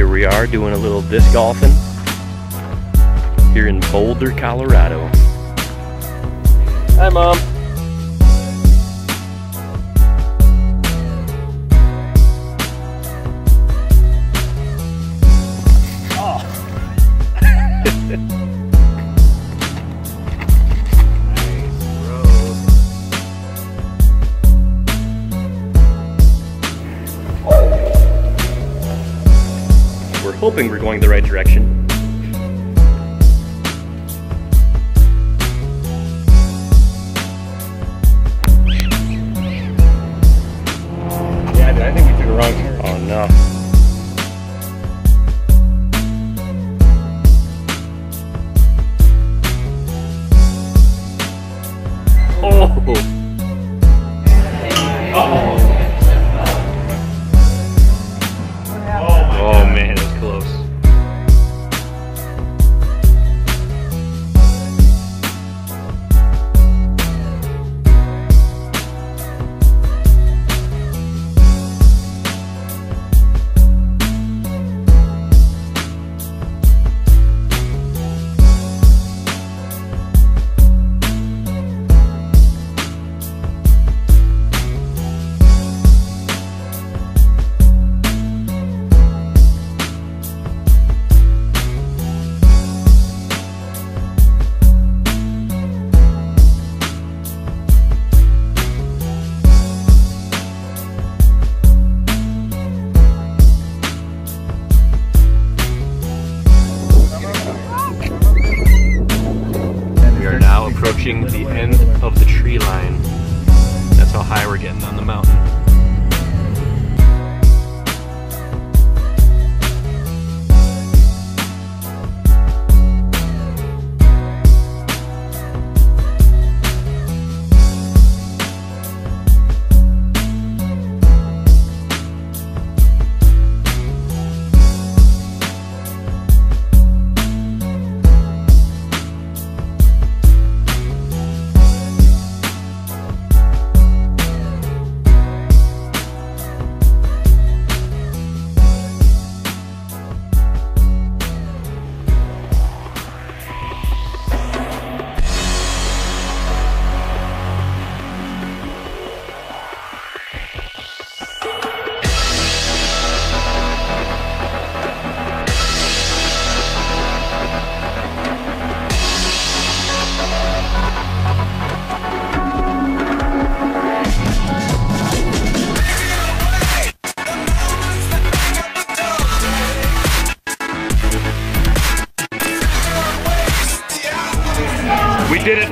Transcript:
here we are doing a little disc golfing here in Boulder, Colorado. Hi, Mom. hoping we're going the right direction,